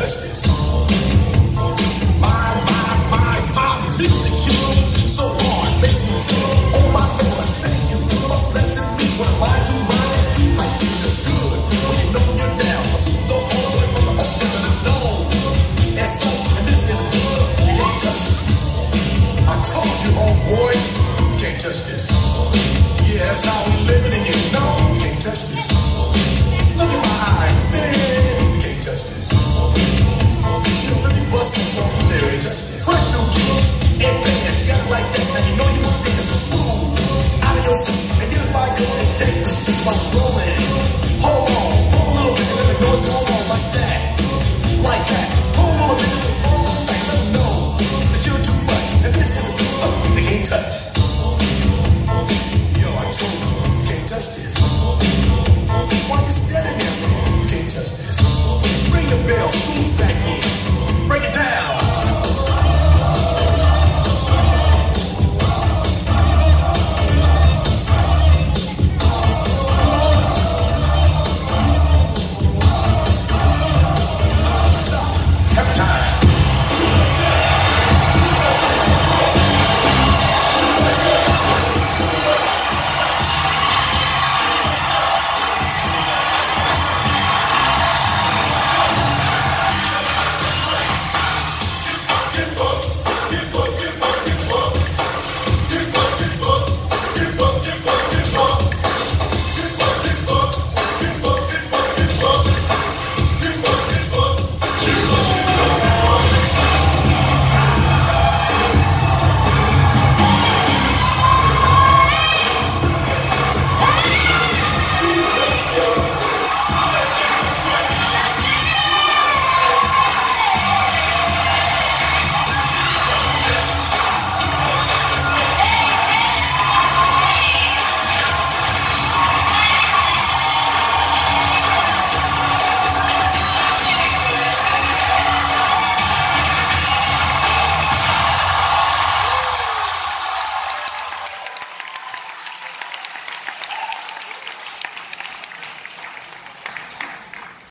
justice. Get a fire and taste it. Watch rolling.